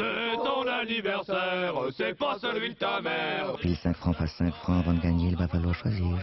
C'est ton anniversaire, c'est pas celui de ta mère. Pile 5 francs face 5 francs avant de gagner, il va falloir choisir.